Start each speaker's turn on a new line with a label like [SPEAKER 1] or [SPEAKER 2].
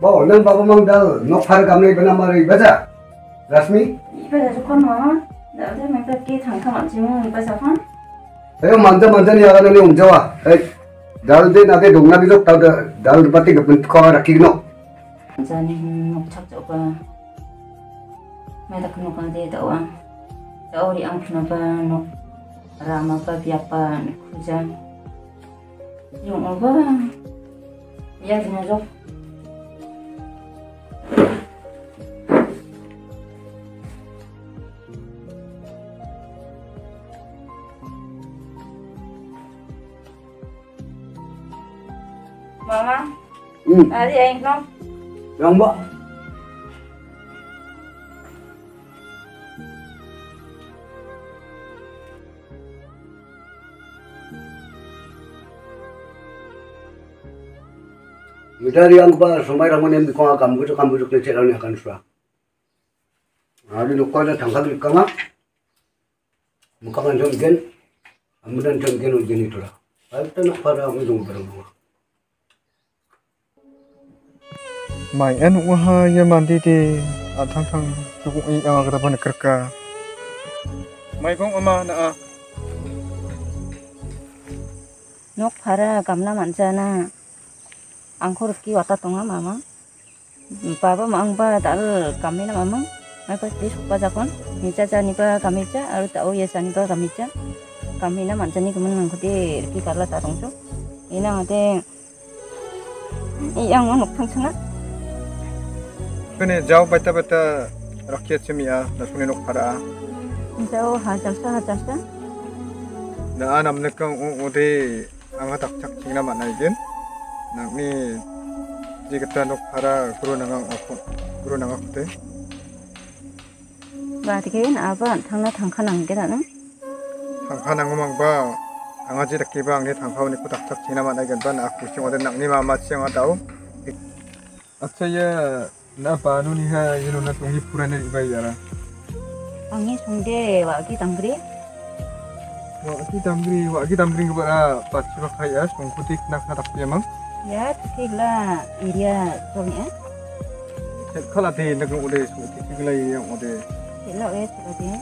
[SPEAKER 1] બહુ ઓનલાઈન બાબુ માંગ દલ નો ફર ગામને બના મારે બજા રશ્મિ
[SPEAKER 2] બજા જો કોણ માં દાદા મેં તો કે થાંખા મચી હું બજા ફોન
[SPEAKER 1] એ મંદ મંદ ની આગળ ને ઊંજવા એ દાળ દે નાતે ઢોંગના બીજો દાળ પતિ ગપન કો રાખી નો
[SPEAKER 2] જાની હું છક છક મેં તક નો કા દે તો આ તો રી અંખ નો પા નો રામા પા વ્યાપા ખુજા 용 오버 이야기는 좀 Mama,
[SPEAKER 1] Hmm,
[SPEAKER 2] tadi ayah kau
[SPEAKER 1] yang ba. Midari ang ba sumay ramon yang bikong akam bujuk kam bujuk ni cerau ni akan sura. Ada nukwa ada tangkal ikama. Muka kan jom gen. Amudan jom gen ujian itu lah. Ada nak pada aku jom barang
[SPEAKER 3] mai en uha ya mandi di atang tang cukup i ang agak ban kerka. Mai kong ama na a
[SPEAKER 2] nok phara gamna manjana angkor ki wata tonga mama. Baba mang ba dal kamina mama. Mai pa ti sukpa jakon nica jani ba kamija aru ta oye sani ba kamija kamina manjani kumun mangkoti ki karla
[SPEAKER 3] ওখানে যাও বাইতা বাইতা রাখিয়াছে মিয়া না শুনে নোক ফারা
[SPEAKER 2] যাও হাজাসা হাজাসা
[SPEAKER 3] না নামনেকা ওদে আঙা 닥착 চিংনা মানাইজেন নাকনি 지겠다 녹파라. 그러나가 없고 그러나가 그때
[SPEAKER 2] 마디게인 아반 당나 당카난 게 나는?
[SPEAKER 3] 당카난 거만 봐. 강아지 닦기 방에 당파원 있고 닥닥 지나만 알겠다 나 구싱 어디 낙니 마마 싱하다오. 아차야. Napa? anu nih ha yelo na tungi purane ibayara
[SPEAKER 2] angi sungde wa ki tamgri
[SPEAKER 3] wa ki tamgri wa ki tamgri kebara pasura kaya sungkutik nak nak tapi emang
[SPEAKER 2] ya tikla iria tong ya
[SPEAKER 3] Kala te nak udah sungkutik tikla iria udah
[SPEAKER 2] tikla ya tikla